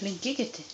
Blinkið geti.